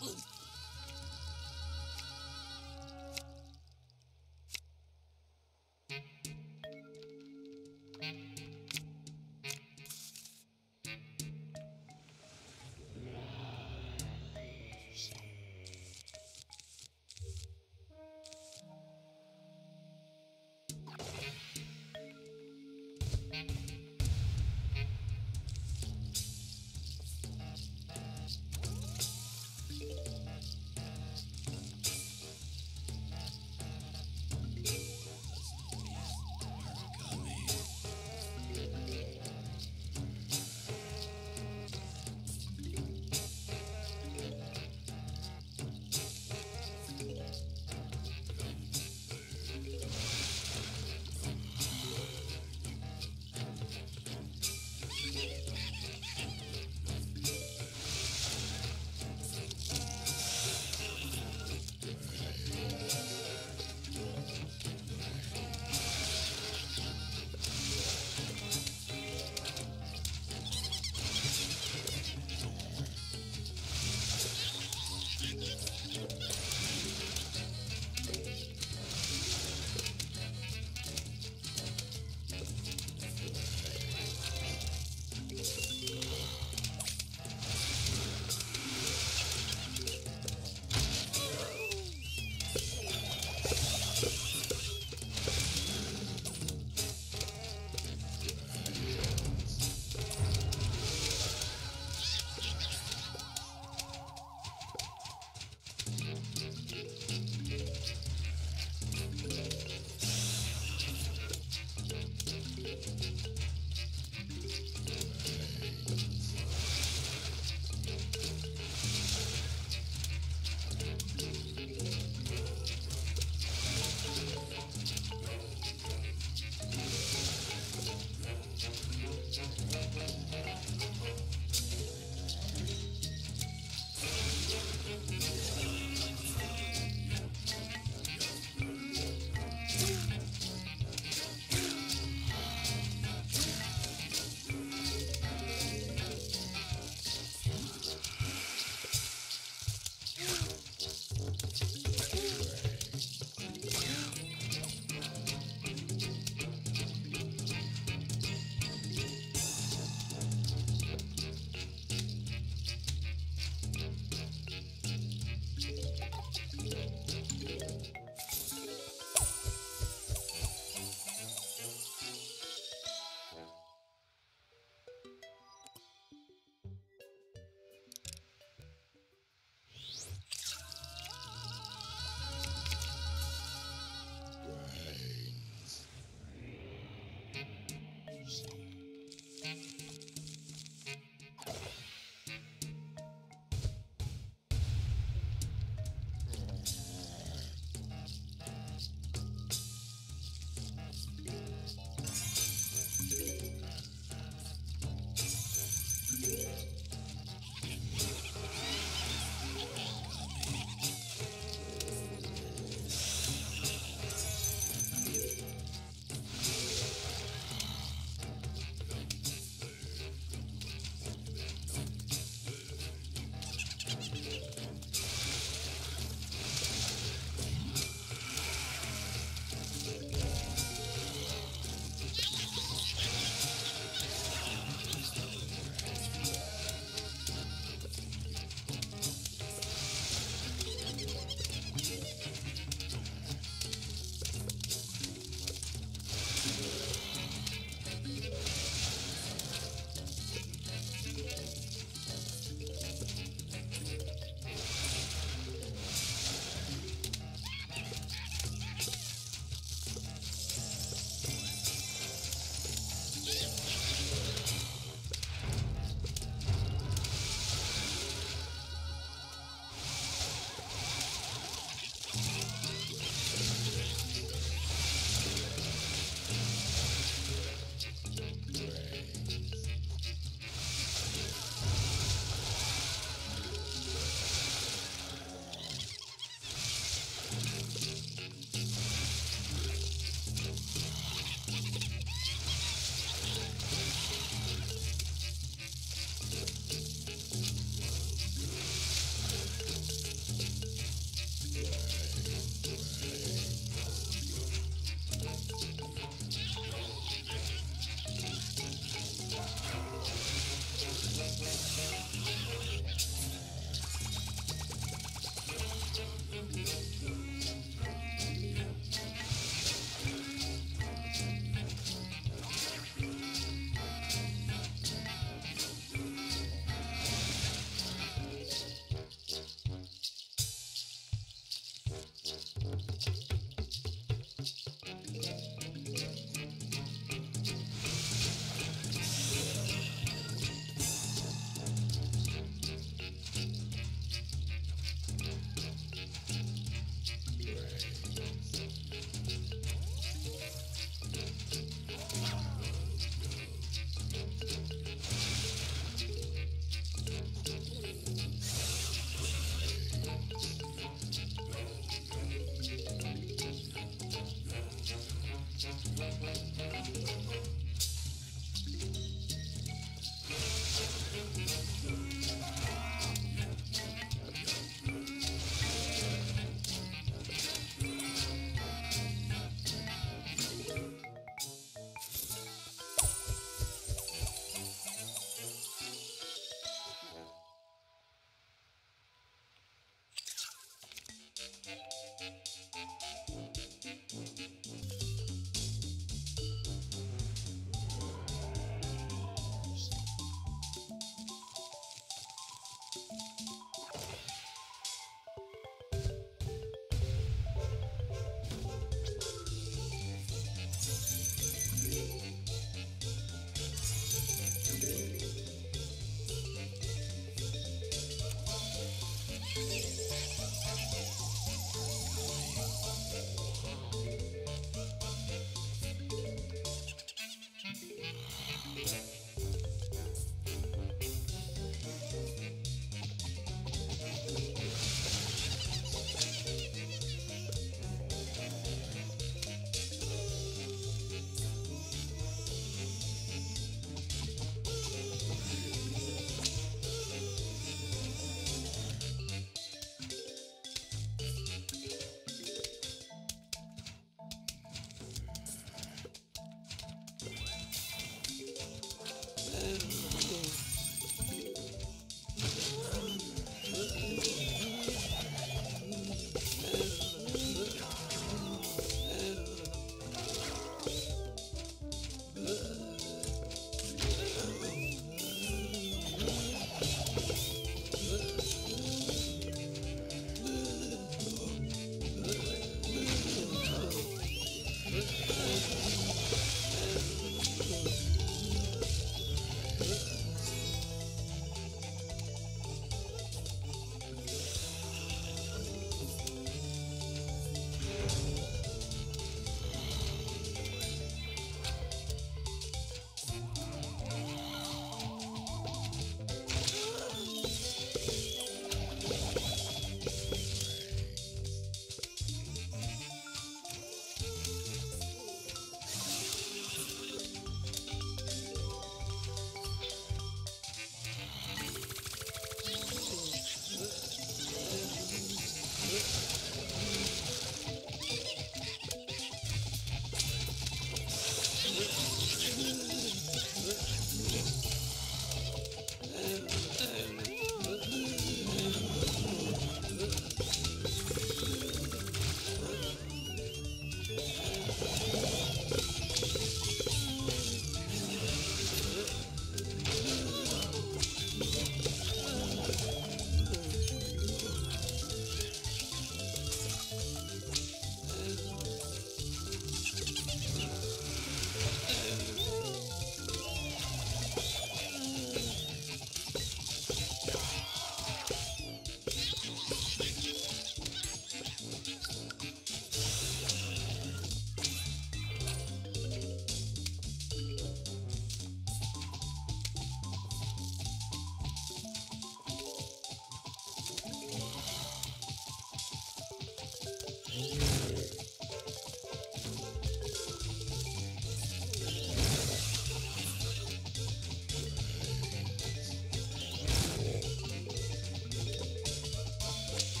Bye.